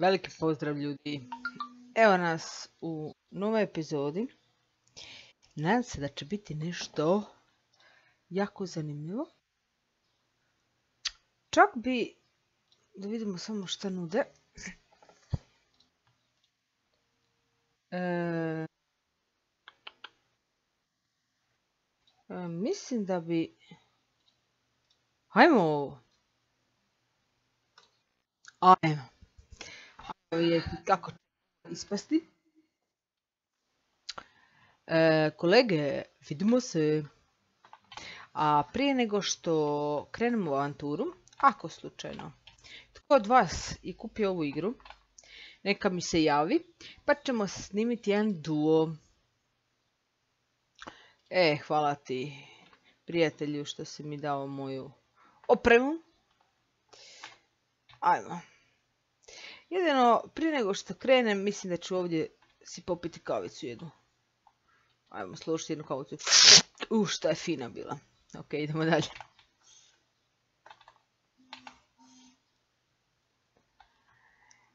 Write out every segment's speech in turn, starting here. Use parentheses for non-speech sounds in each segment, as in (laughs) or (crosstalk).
Veliki pozdrav ljudi. Evo nas u novoj epizodi. Nadam se da će biti nešto jako zanimljivo. Čak bi, da vidimo samo šta nude. E, e, mislim da bi... Hajmo! Ajmo. Vidjeti kako će ispasti. E, kolege, vidimo se. A prije nego što krenemo u avanturu, ako slučajno tko od vas je kupio ovu igru, neka mi se javi, pa ćemo snimiti jedan duo. E, hvala ti prijatelju što si mi dao moju opremu. Ajmo. Jedino, prije nego što krenem, mislim da ću ovdje si popiti kavicu jednu. Ajmo slušati jednu kavicu. U, šta je fina bila. Ok, idemo dalje.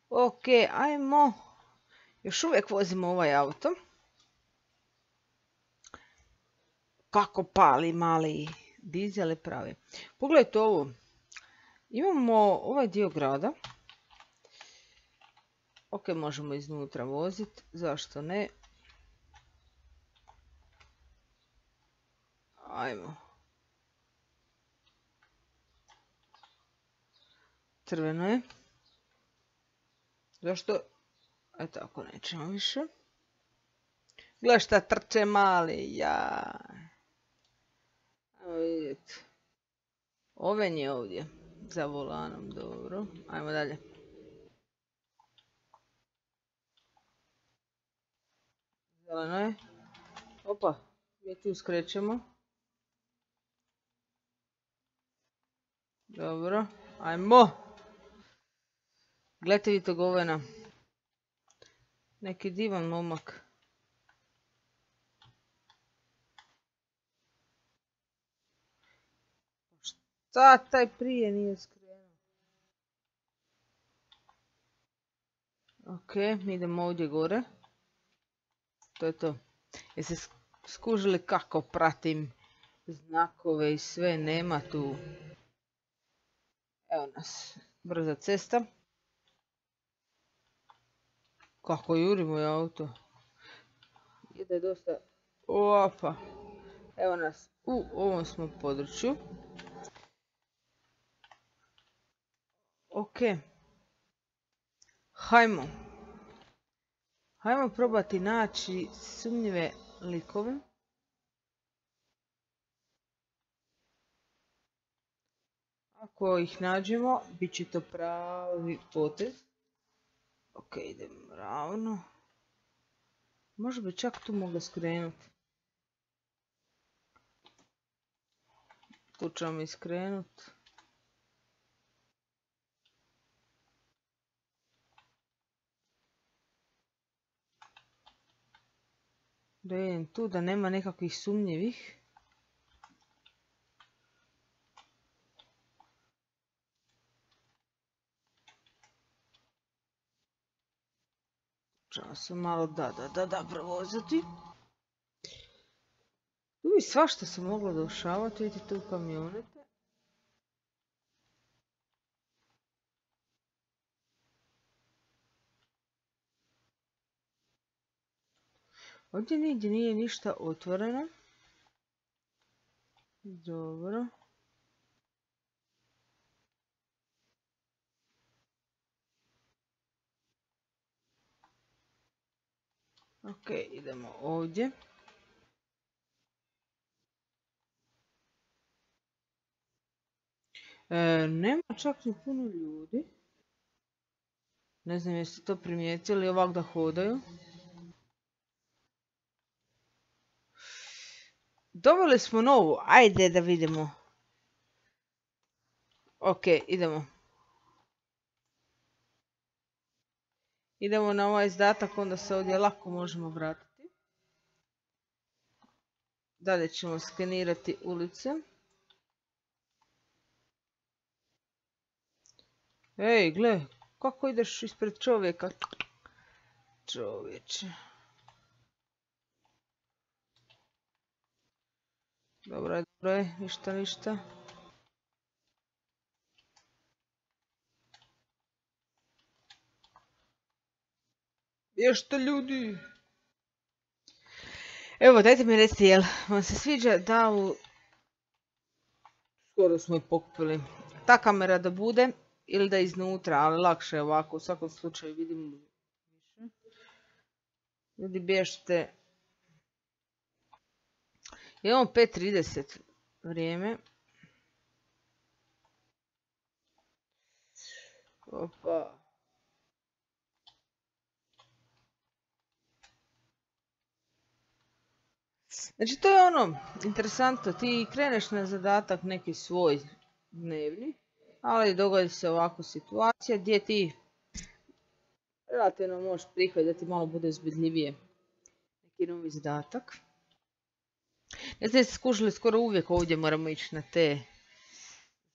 Ok, ajmo. Još uvijek vozimo ovaj auto. Kako pali mali dizele pravi. Pogledajte ovo. Imamo ovaj dio grada. Ok, možemo iznutra voziti. Zašto ne? Ajmo. Crveno je. Zašto? E tako nećemo više. Gle šta trče mali, ja. Ajmo vidjeti. Oven je ovdje. Za volanom, dobro. Ajmo dalje. Zeleno je. Opa, mi tu skrećemo. Dobro, ajmo. Gledajte vi to govena. Neki divan momak. Šta taj prije nije skrenuo? Ok, idemo ovdje gore. To je to. Jeste skužili kako pratim znakove i sve, nema tu. Evo nas, brza cesta. Kako juri moj auto. Ide dosta... Opa. Evo nas u ovom smo području. Ok. Hajmo. Hajmo probati naći sumnjive likove. Ako ih nađemo, bit će to pravi potez. Ok, idem ravno. Možda bi čak tu mogla skrenuti. Tu ćemo. Da vidim tu da nema nekakvih sumnjivih. Čao se malo da, da, da, da, provozati. Tu bi svašta se moglo došavati, vidite tu kamionete. Ovdje nigdje nije ništa otvoreno. Dobro. Ok, idemo ovdje. E, nema čak ni puno ljudi. Ne znam jeste to primijetili ovak da hodaju. Dobili smo novu, ajde da vidimo. Ok, idemo. Idemo na ovaj izdatak, onda se ovdje lako možemo vratiti. Dalje ćemo skenirati ulice. Ej, gle, kako ideš ispred čovjeka? Čovječe. Dobro je, dobro je, ništa, ništa. Jeste ljudi? Evo, dajte mi recite, jel vam se sviđa da u... Skoro smo je pokupili. Ta kamera da bude ili da iznutra, ali lakše je ovako, u svakom slučaju vidim više. Ljudi bježte. Imamo 5.30 vrijeme. Opa. Znači to je ono, interesantno, ti kreneš na zadatak neki svoj dnevni, ali dogodi se ovakva situacija gdje ti relativno možeš prihvatiti da ti malo bude uzbudljivije neki novi zadatak. Znam se skužili, skoro uvijek ovdje moramo ići na te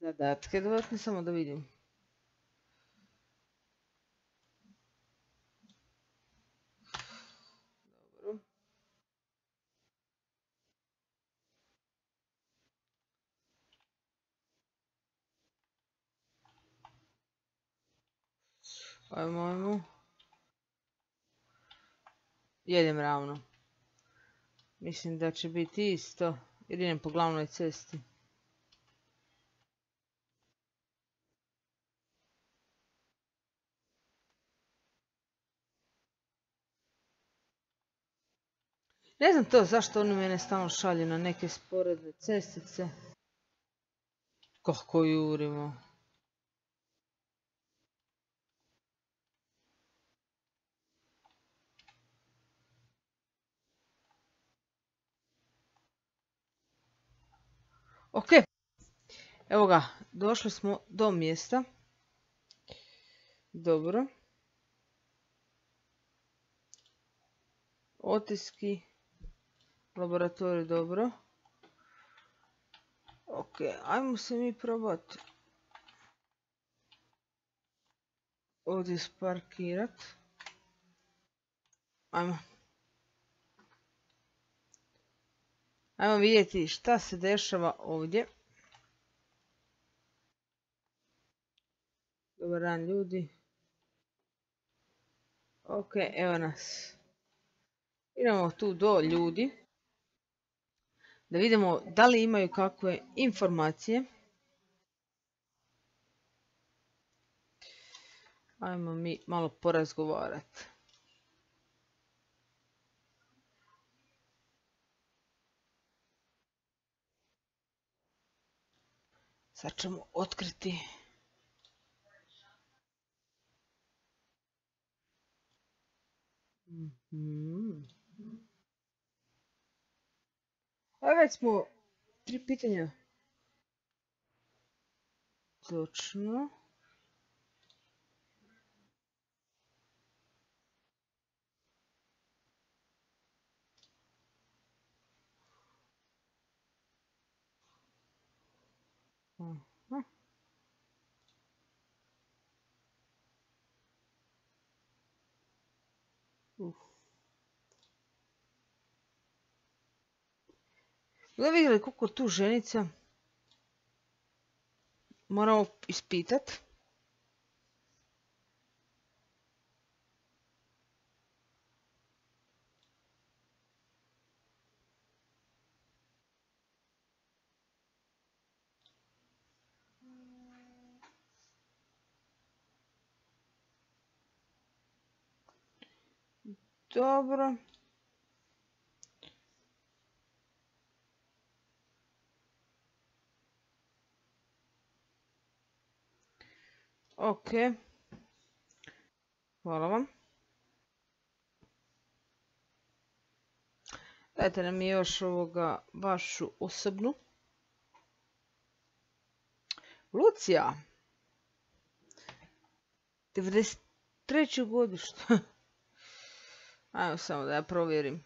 zadatke. Dodatno samo da vidim. Ajmo, ajmo. Jedem ravno. Mislim da će biti isto. Idem po glavnoj cesti. Ne znam to zašto oni mene stalno šalju na neke sporedne cestice. Kako jurimo. Ok, evo ga, došli smo do mjesta. Dobro. Otiski, laboratorij, dobro. Ok, ajmo se mi probati. Ovdje sparkirat. Ajmo. Ajmo vidjeti šta se dešava ovdje. Dobar dan ljudi. Ok, evo nas. Idemo tu do ljudi. Da vidimo da li imaju kakve informacije. Ajmo mi malo porazgovarati. Sad ćemo otkriti A već smo tri pitanja. Točno. Da vidjeli koliko tu ženica moramo ispitat. Dobro. Ok. Hvala vam. Dajte nam još ovoga vašu osobnu. Lucija. 93. godište. (laughs) Ajmo samo da ja provjerim.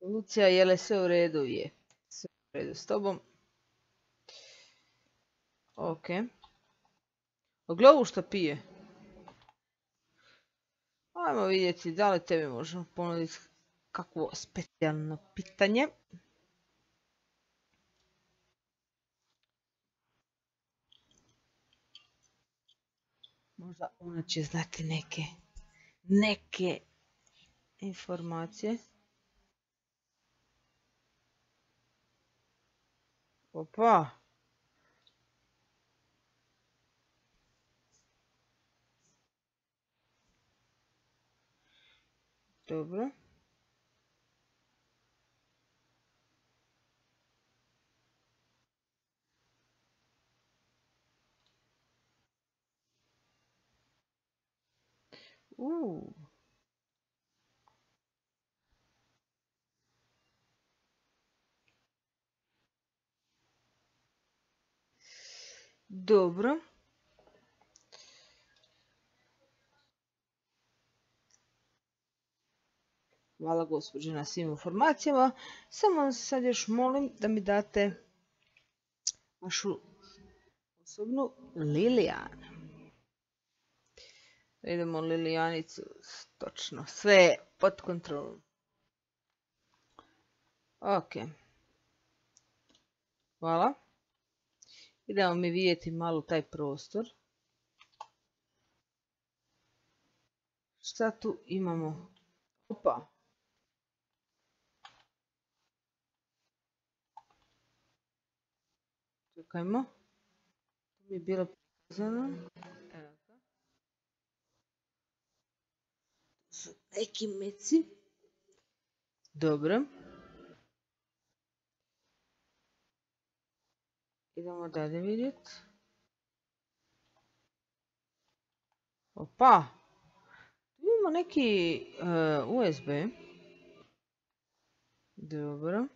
Lucija, je li sve u redu? Je. Sve u redu s tobom. Ok. Gle što pije. Ajmo vidjeti da li tebi možemo ponuditi kakvo specijalno pitanje. Možda ona će znati neke, neke informacije. Opa! Dobro. Uh. Dobro. Hvala gospođe na svim informacijama. Samo sad još molim da mi date vašu osobnu Lilijan. Idemo Lilijanicu, točno, sve pod kontrolom. Ok. Hvala. Idemo mi vidjeti malo taj prostor. Šta tu imamo? Opa. Čekajmo. Tu mi je bilo prikazano. Evo ga. Su neki meci. Dobro. Idemo dalje vidjeti. Opa! Imamo neki uh, USB. Dobro.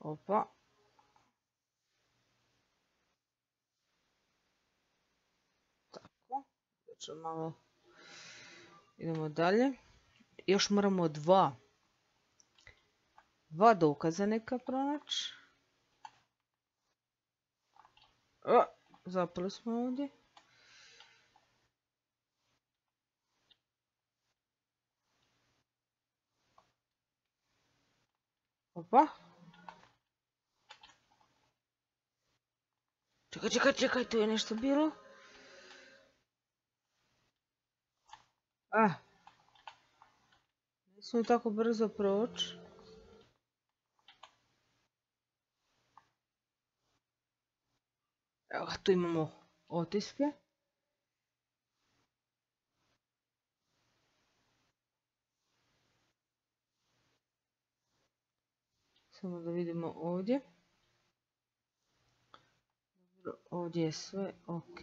Opa. Tako. Ću malo. Idemo dalje. Još moramo dva. Dva dokaza neka pronaći. Zapali smo ovdje. Opa. Čekaj, čekaj, čekaj, tu je nešto bilo. Ah. Ne smo tako brzo proći. Evo, tu imamo otiske. Samo da vidimo ovdje. Dobro, ovdje je sve ok.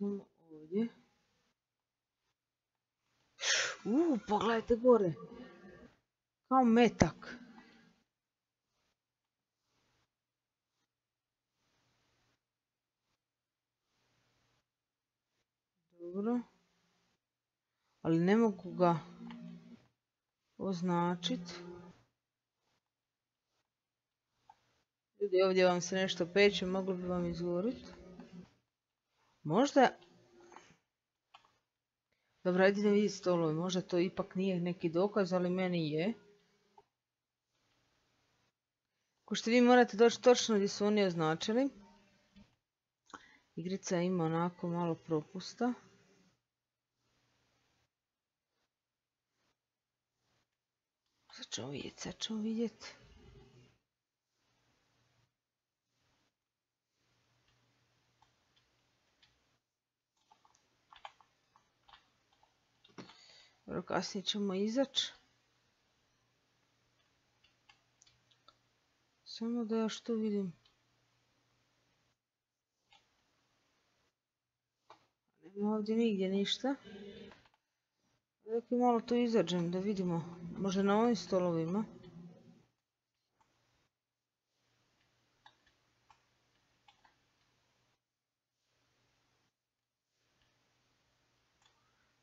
Idemo ovdje. Uuu, pogledajte gore. Kao metak. Dobro. Ali ne mogu ga označiti. Ljudi, ovdje vam se nešto peče, moglo bi vam izgoriti. Možda... Dobro, ajde da vidjeti stolovi. Možda to ipak nije neki dokaz, ali meni je. Ko što vi morate doći točno gdje su oni označili. Igrica ima onako malo propusta. Sad ćemo vidjeti, sad ćemo vidjeti. Dobro, kasnije ćemo izaći. Samo da još tu vidim. Nema ovdje nigdje ništa. Dok malo tu izađem da vidimo. Možda na ovim stolovima.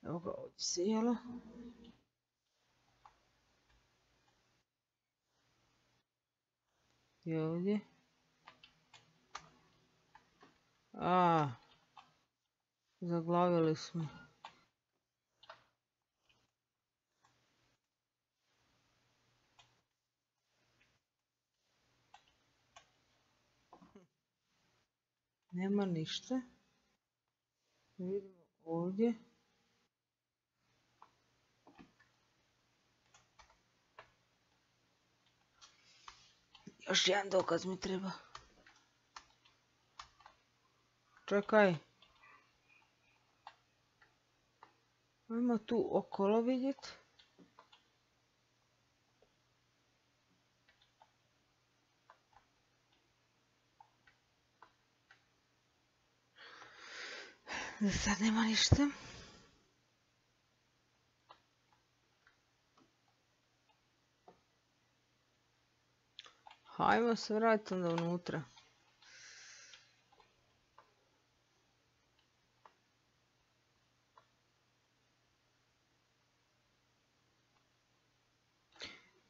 Evo ga ovdje sjela. I ovdje. A, zaglavili smo. Nema ništa. Vidimo ovdje. Još jedan dokaz mi treba. Čekaj. Ajmo tu okolo vidjeti. Sad nema ništa. Hajmo se vratiti onda unutra.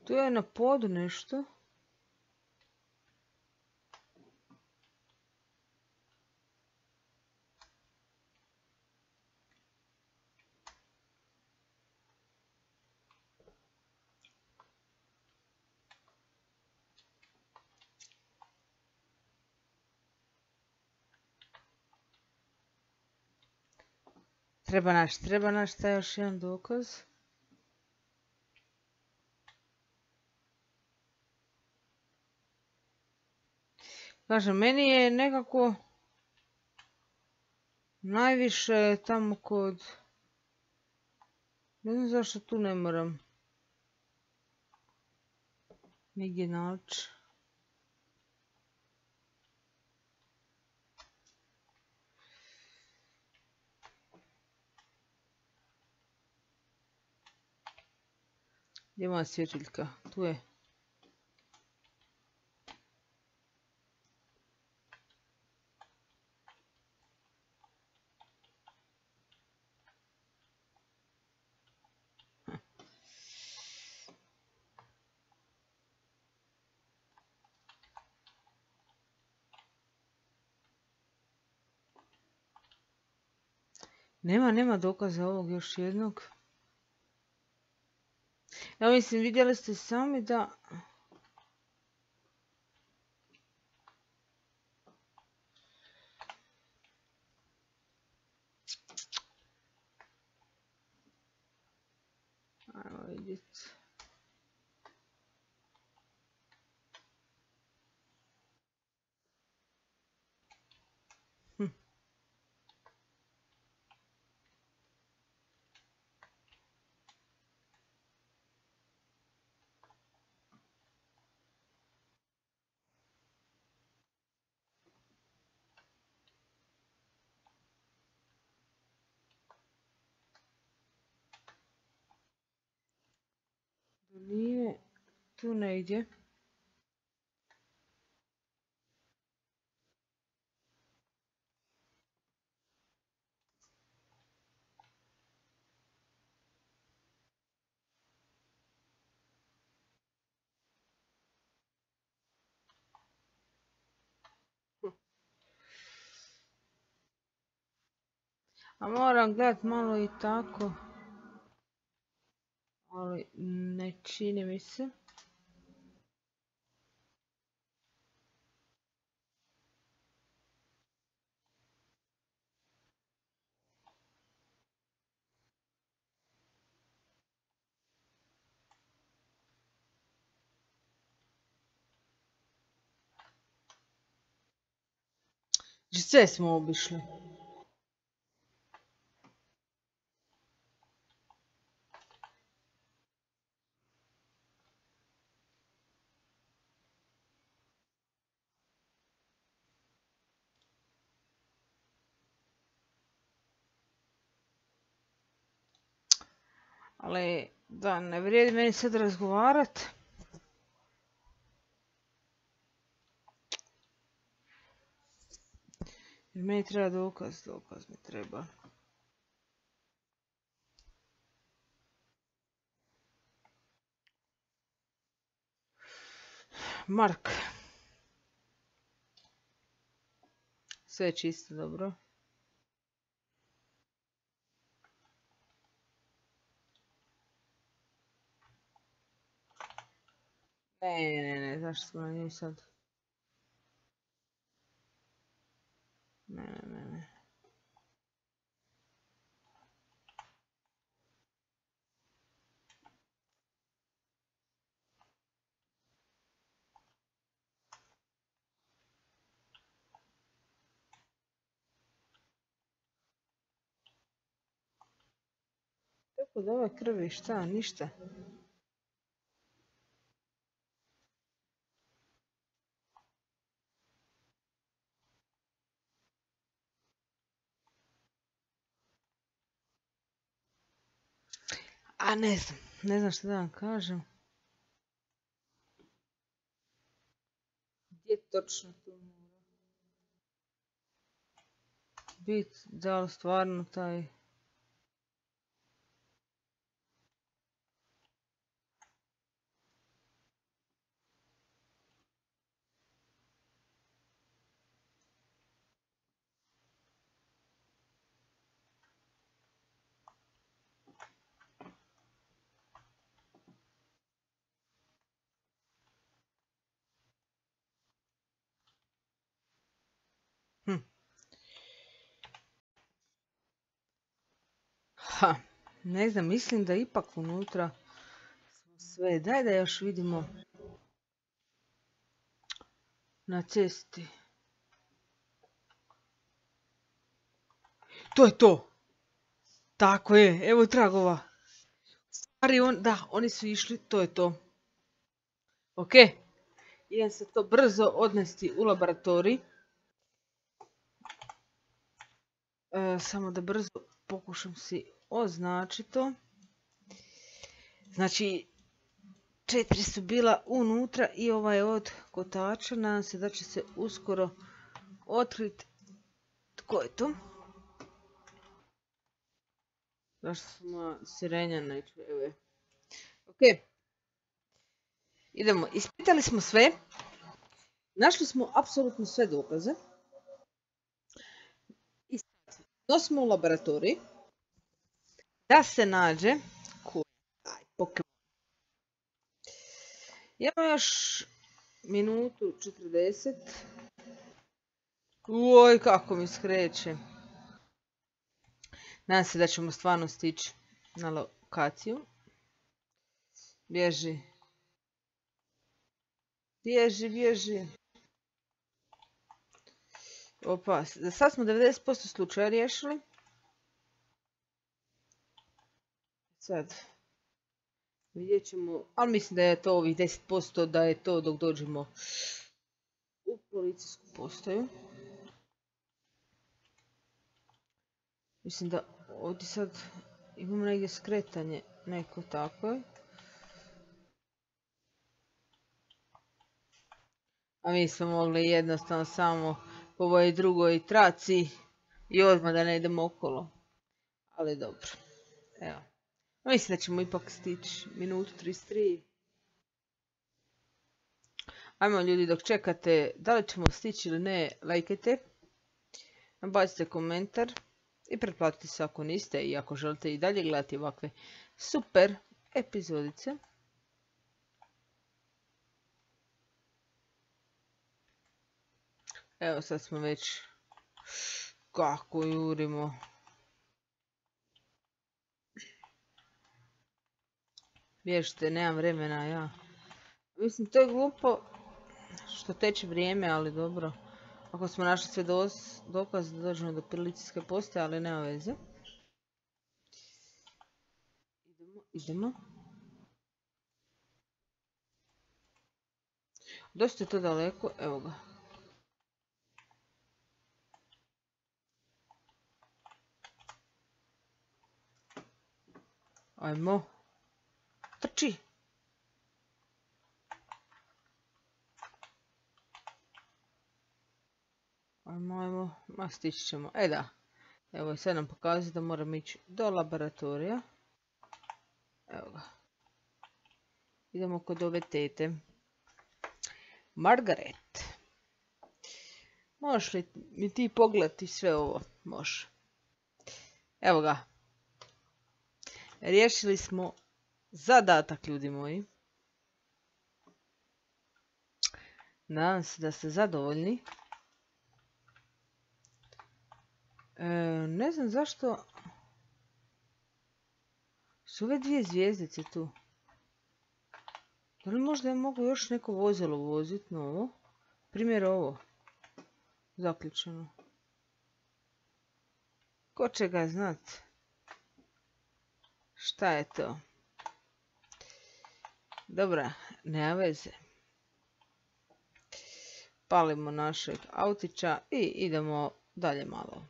Tu je na podu nešto. Treba naći, treba naći taj još jedan dokaz. Kažem, meni je nekako najviše tamo kod... Ne znam zašto tu ne moram nigdje naći. Gdje moja svjetiljka? Tu je. Nema, nema dokaza ovog još jednog. Ja mislim, vidjeli ste sami da... Ajmo vidjeti. Nije tu negdje. A moram gledat malo i tako ali ne čini mi se. Sve smo obišli. Ali, da, ne vrijedi meni sad razgovarat. Jer meni treba dokaz, dokaz mi treba. Mark. Sve je čisto, dobro. Ne, ne, ne, zašto smo na njoj sad? Ne, ne, ne, ne. Tako da ove krvi šta, ništa. A ne znam, ne znam što da vam kažem. Gdje točno to mora biti? Da li stvarno taj... ne znam, mislim da ipak unutra smo sve. Daj da još vidimo na cesti. To je to. Tako je, evo tragova. Stvari, on, da, oni su išli, to je to. Ok, idem se to brzo odnesti u laboratorij. E, samo da brzo pokušam si označiti to. Znači, četiri su bila unutra i ovaj od kotača. Nadam se da će se uskoro otkriti tko je to. Zašto su moja sirenja neću, evo je. Ok. Idemo, ispitali smo sve. Našli smo apsolutno sve dokaze. I sad, nosimo u laboratorij da se nađe aj, Pokemon. Imamo još minutu 40. Uoj, kako mi skreće. Nadam se da ćemo stvarno stići na lokaciju. Bježi. Bježi, bježi. Opa, sad smo 90% slučaja riješili. Sad. Vidjet ćemo, ali mislim da je to ovih 10% da je to dok dođemo u policijsku postaju. Mislim da ovdje sad imamo negdje skretanje, neko tako je. A mi smo mogli jednostavno samo po ovoj drugoj traci i odmah da ne idemo okolo. Ali dobro. Evo. Mislim da ćemo ipak stići minutu 33. Ajmo ljudi dok čekate da li ćemo stići ili ne, lajkajte. Bacite komentar i pretplatite se ako niste i ako želite i dalje gledati ovakve super epizodice. Evo sad smo već kako jurimo. Bježite, nemam vremena ja. Mislim, to je glupo što teče vrijeme, ali dobro. Ako smo našli sve dokaze dođemo do policijske postaje, ali nema veze. Idemo, idemo. Dosta je to daleko, evo ga. Ajmo. Trči. Ajmo, ajmo, ma stići ćemo. E da, evo i sad nam pokazuje da moramo ići do laboratorija. Evo ga. Idemo kod ove tete. Margaret. Možeš li mi ti pogledati sve ovo? Može. Evo ga. Riješili smo zadatak, ljudi moji. Nadam se da ste zadovoljni. E, ne znam zašto su ove dvije zvijezdice tu. Da li možda ja mogu još neko vozilo voziti novo? Primjer ovo. Zaključeno. Ko će ga znat? Šta je to? Dobra, nema veze. Palimo našeg autića i idemo dalje malo.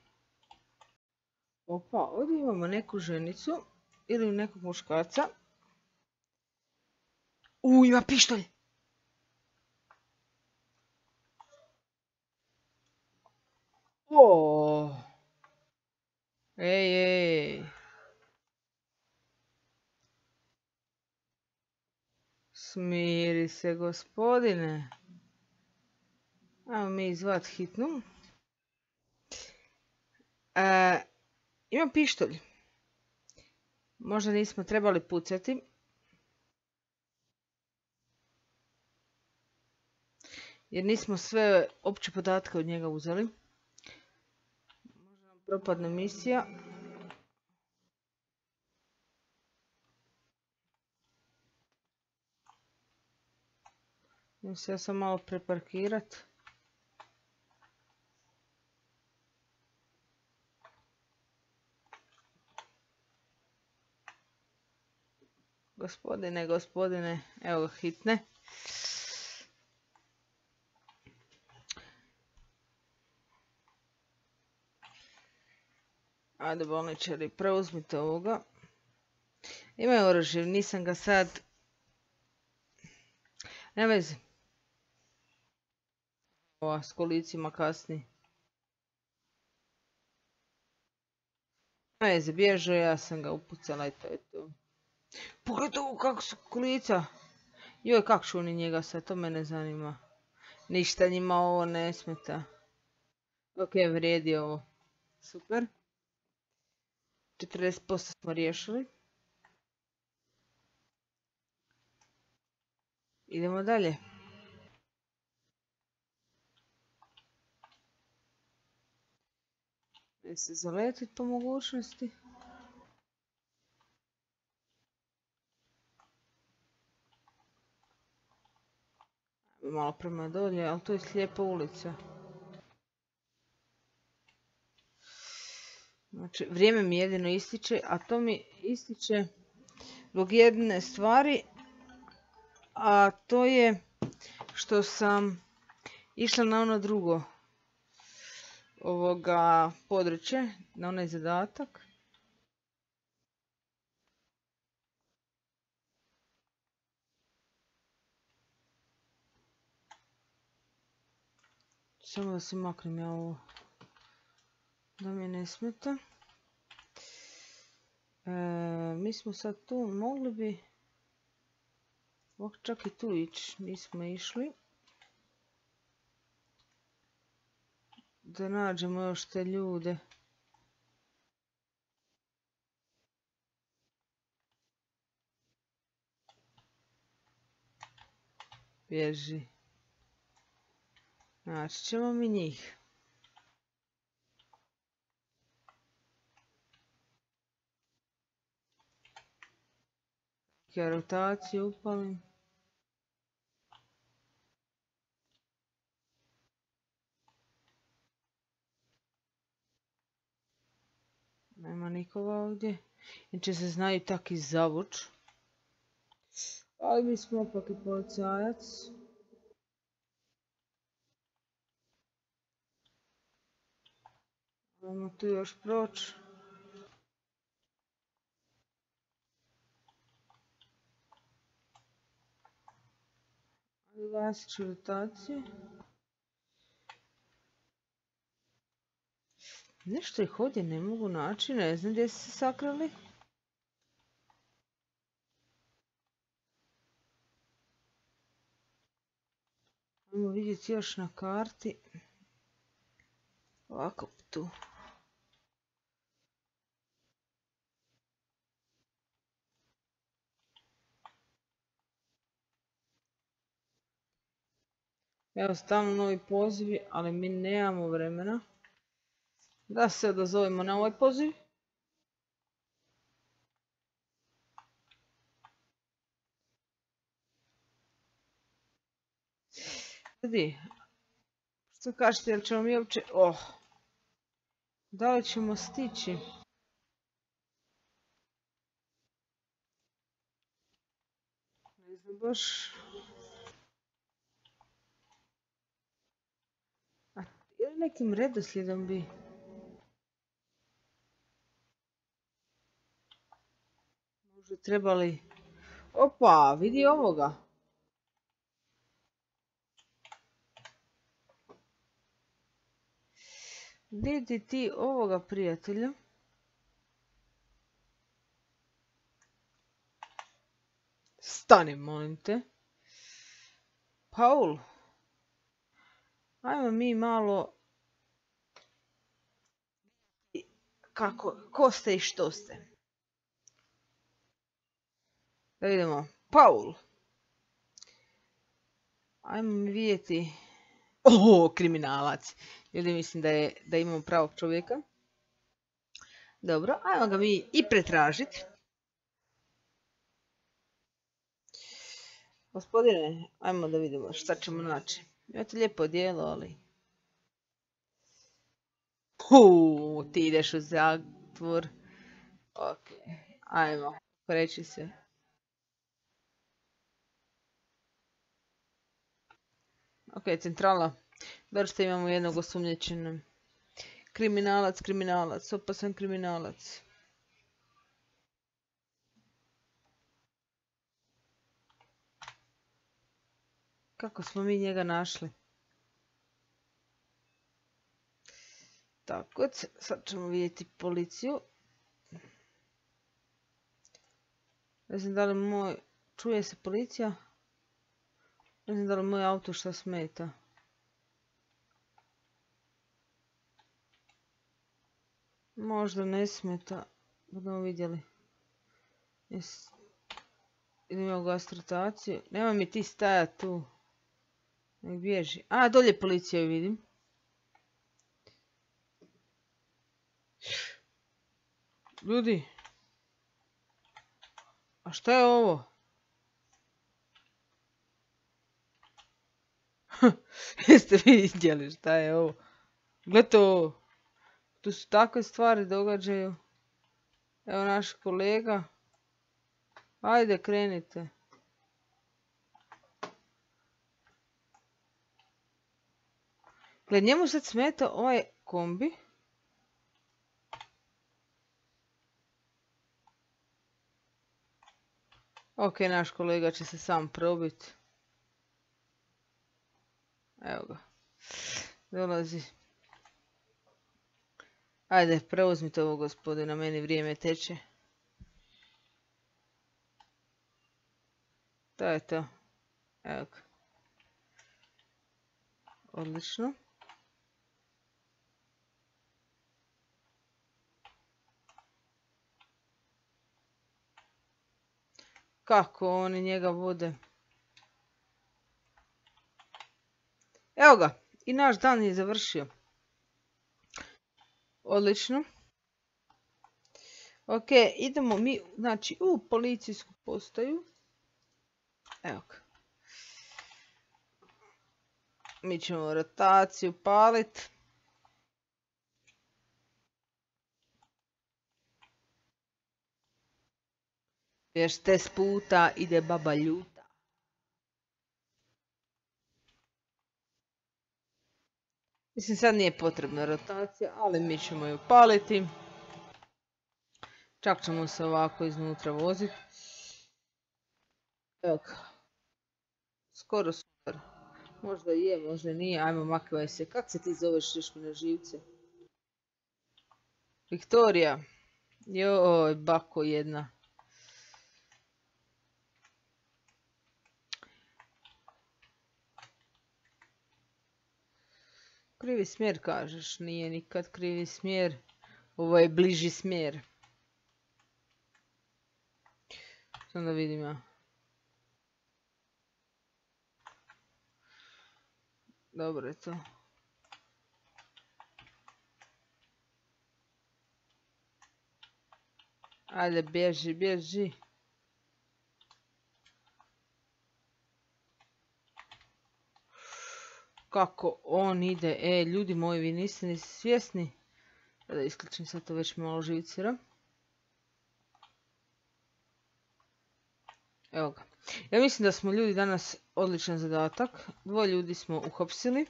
Opa, ovdje imamo neku ženicu ili nekog muškarca. U, ima pištolj! O! Ej, ej! Smiri se, gospodine. Ajmo mi zvat hitnu. E, imam pištolj. Možda nismo trebali pucati. Jer nismo sve opće podatke od njega uzeli. Možda nam propadne misija. Se ja sam malo preparkirat. Gospodine, gospodine, evo hitne. Ajde bolničari, preuzmite ovoga. Imaju oružje, nisam ga sad... Ne vezi. Ova s kolicima kasni. Ne bježao, ja sam ga upucala i to je to. Pogledaj ovo kako su kolica. Joj, kak šuni njega sad, to mene zanima. Ništa njima ovo ne smeta. Ok, vrijedi ovo. Super. 40% smo riješili. Idemo dalje. Ne se zaletit po mogućnosti. Malo prema dolje, ali to je slijepa ulica. Znači, vrijeme mi jedino ističe, a to mi ističe zbog jedne stvari, a to je što sam išla na ono drugo ovoga područje, na onaj zadatak. Samo da se maknem ja ovo da mi ne smeta. E, mi smo sad tu, mogli bi čak i tu ići, nismo išli. Da nađemo još te ljude. Bježi. Naći ćemo mi njih. Ja rotaciju upalim. Nema nikoga ovdje. Inače se znaju tak i zavuč. Ali mi smo opak i policajac. Ajmo tu još proći. Vlastiću rotaciju. Nešto ih ovdje ne mogu naći, ne znam gdje su se sakrali. Ajmo vidjeti još na karti. Ovako tu. Evo stalno novi pozivi, ali mi nemamo vremena da se odazovemo na ovaj poziv. Ljudi, što kažete, jel ćemo mi uopće... Oh, da li ćemo stići? Ne znam baš... A ili nekim redoslijedom bi... Možda trebali... Opa, vidi ovoga. Vidi ti ovoga prijatelja. Stani, molim te. Paul. Ajmo mi malo... Kako, ko ste i što ste. Da vidimo. Paul. Ajmo vidjeti o, kriminalac. Ili mislim da, je, da imamo pravog čovjeka. Dobro, ajmo ga mi i pretražiti. Gospodine, ajmo da vidimo šta ćemo naći. Imate lijepo dijelo, ali... Uuu, ti ideš u zatvor. Ok, ajmo, preći se. Ok, centrala. Što imamo jednog osumnječenog. Kriminalac, kriminalac, opasan kriminalac. Kako smo mi njega našli? Tako, sad ćemo vidjeti policiju. Ne znam da li moj... Čuje se policija? Ne znam da li moj auto šta smeta. Možda ne smeta. Budemo vidjeli. Idemo u gastrotaciju. Nema mi ti staja tu. Nek bježi. A, dolje policija vidim. Ljudi. A šta je ovo? (laughs) Jeste vidjeli šta je ovo? Gledajte ovo. Tu su takve stvari događaju. Evo naš kolega. Ajde krenite. Gled, njemu sad smeta ovaj kombi. Ok, naš kolega će se sam probiti. Evo ga. Dolazi. Ajde, preuzmite ovo gospodina, meni vrijeme teče. To je to. Evo ga. Odlično. Kako oni njega vode? Evo ga, i naš dan je završio. Odlično. Ok, idemo mi znači, u policijsku postaju. Evo ga. Mi ćemo rotaciju paliti. Jer s puta ide baba ljuta. Mislim sad nije potrebna rotacija, ali mi ćemo ju paliti. Čak ćemo se ovako iznutra voziti. Evo Skoro super. Možda je, možda nije. Ajmo makvaj se. Kak se ti zoveš još mi na živce? Viktorija. Joj, bako jedna. Krivi smjer kažeš, nije nikad krivi smjer. Ovo je bliži smjer. Samo da vidim ja. Dobro je to. Ajde, bježi, bježi. Kako on ide, e, ljudi moji, vi niste ni svjesni. Da isključim sad to već malo živcira. Evo ga. Ja mislim da smo ljudi danas odličan zadatak. Dvoje ljudi smo uhopsili. E,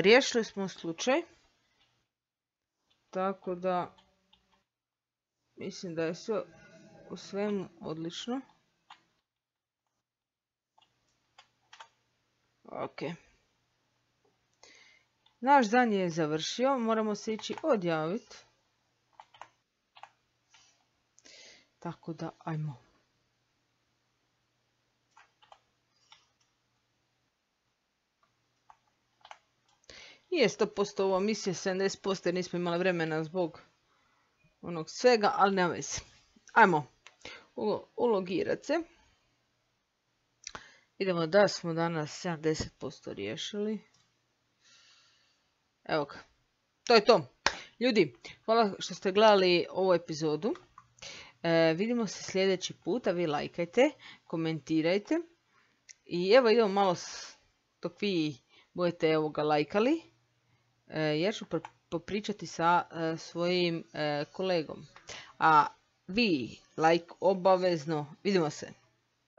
riješili smo slučaj. Tako da mislim da je sve u svemu odlično. Ok. Naš dan je završio, moramo se ići odjaviti. Tako da, ajmo. Nije 100% ovo misije, 70% jer nismo imali vremena zbog onog svega, ali nema veze. Ajmo ulogirati se. Idemo da smo danas 70% riješili. Evo ga. To je to. Ljudi, hvala što ste gledali ovu epizodu. E, vidimo se sljedeći put, a vi lajkajte, komentirajte. I evo idemo malo dok vi budete ovoga lajkali. E, ću popričati sa e, svojim e, kolegom. A vi, like obavezno, vidimo se.